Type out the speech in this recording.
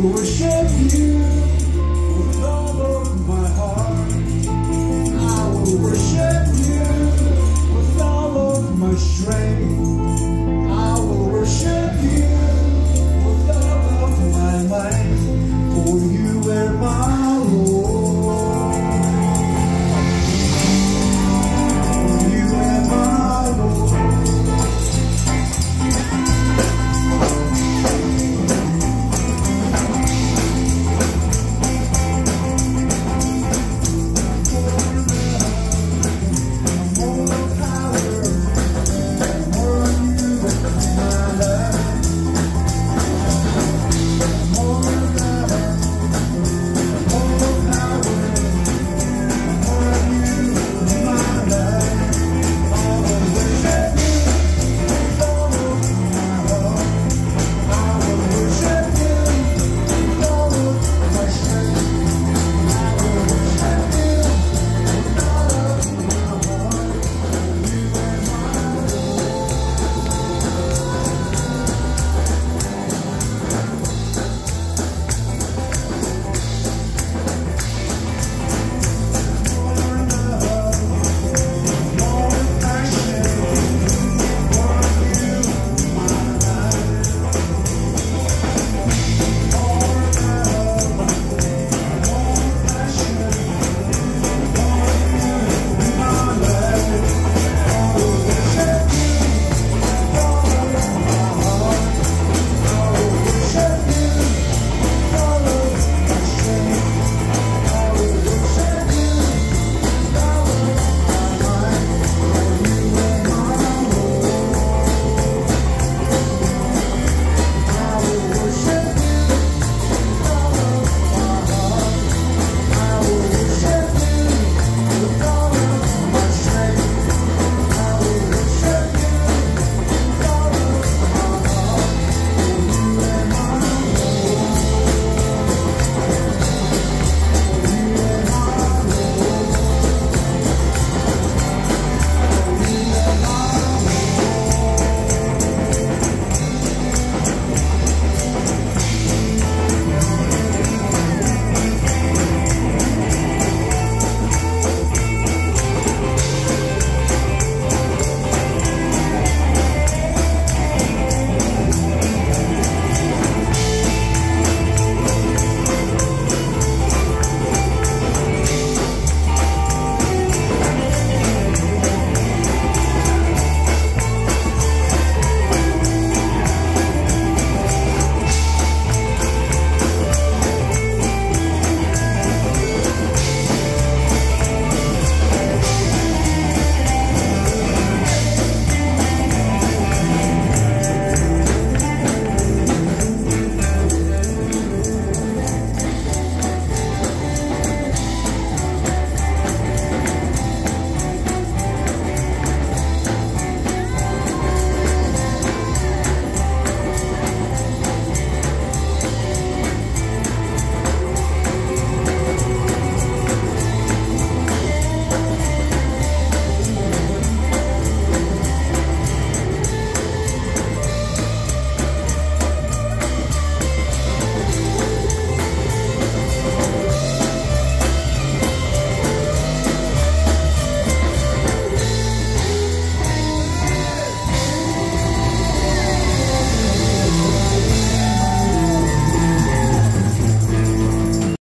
worship you.